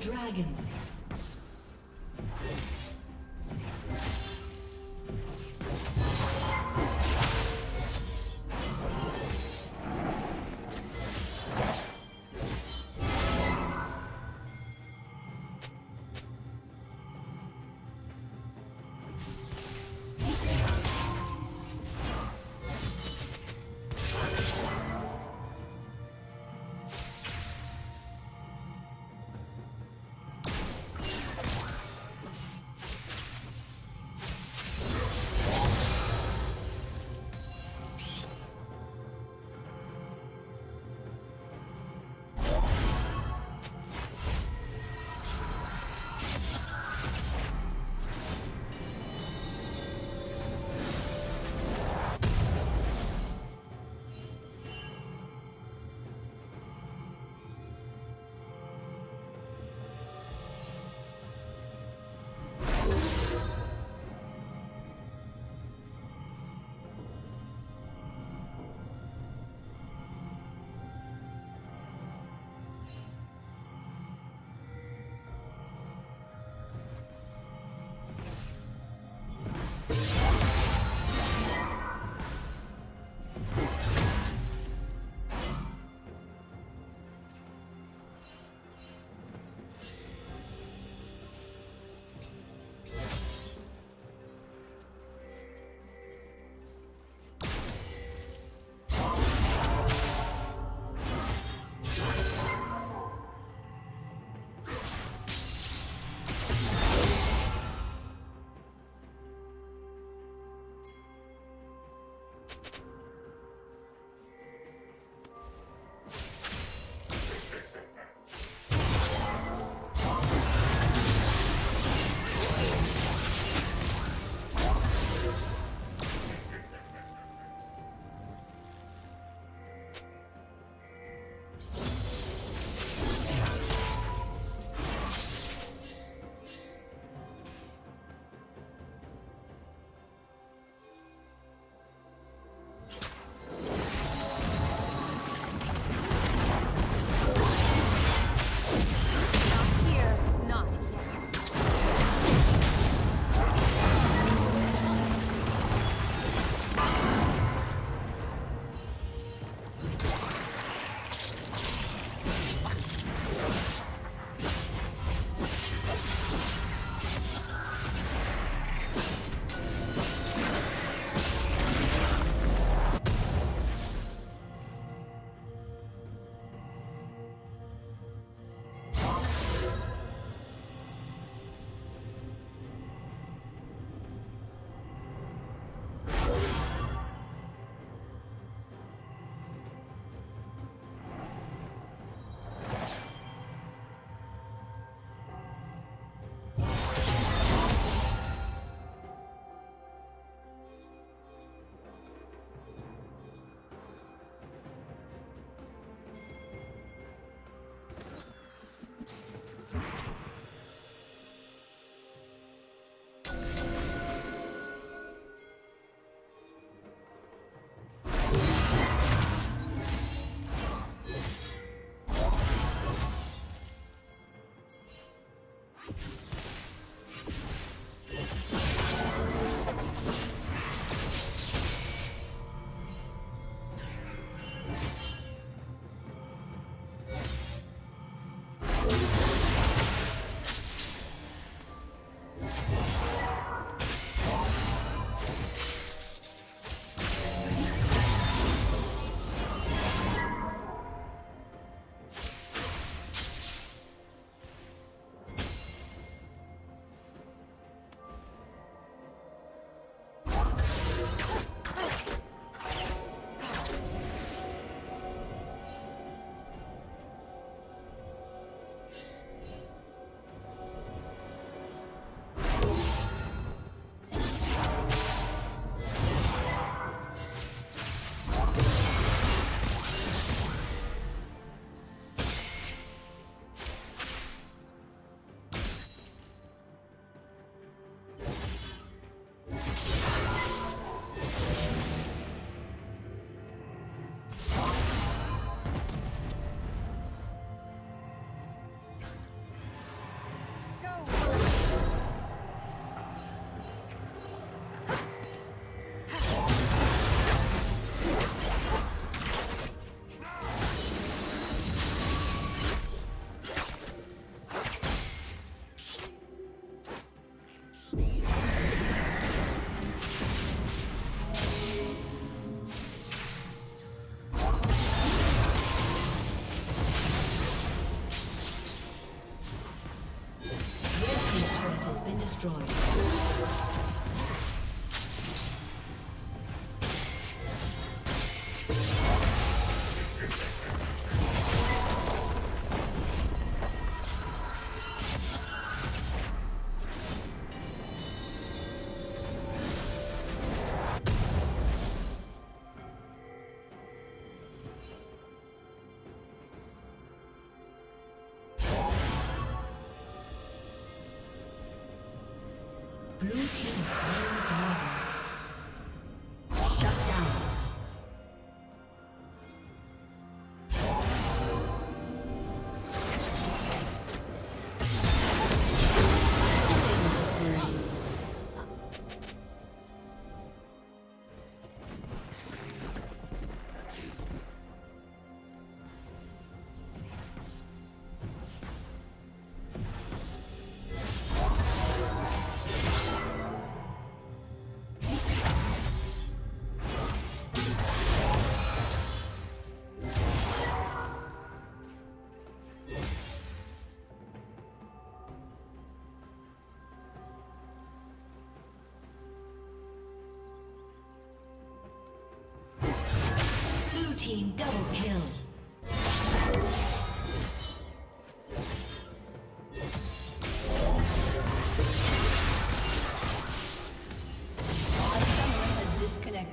dragon.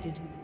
Disconnected.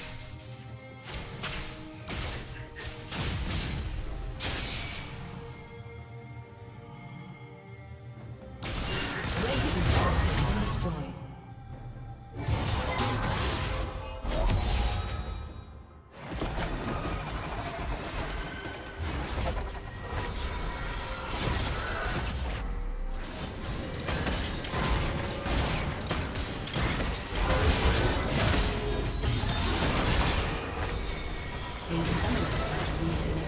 A summoner has been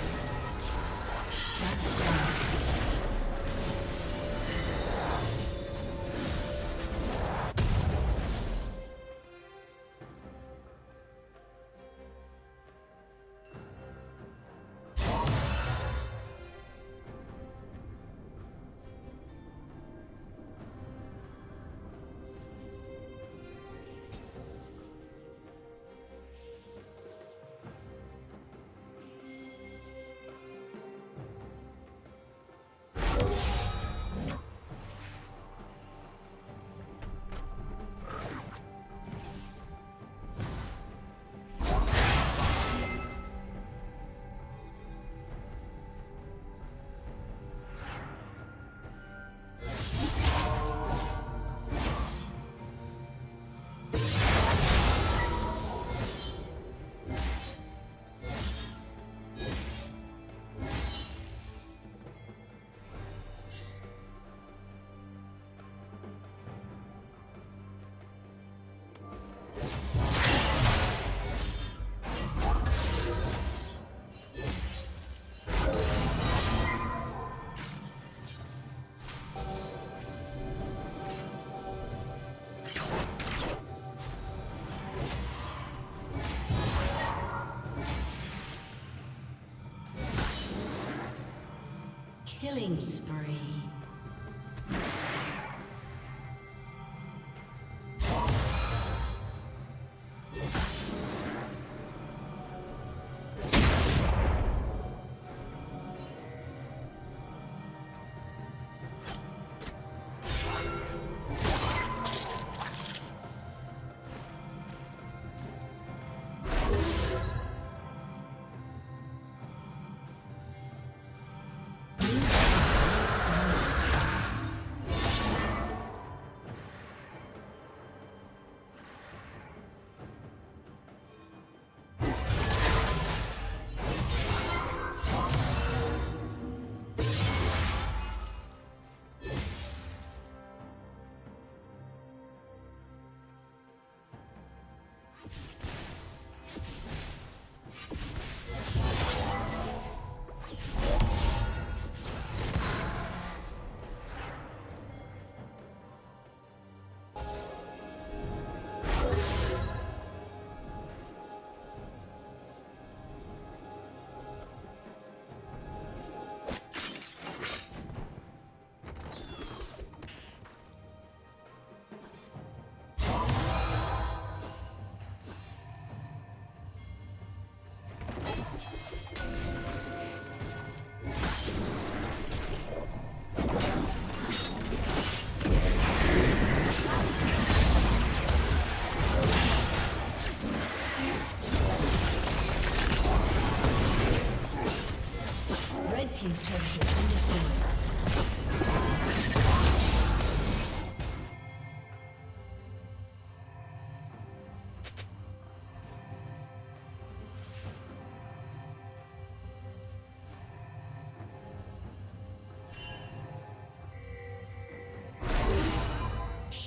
Killing spree.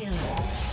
Kill.